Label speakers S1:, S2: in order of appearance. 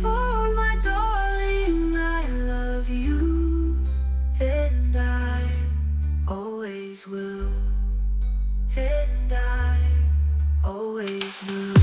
S1: For my darling, I love you And I always will And I always will.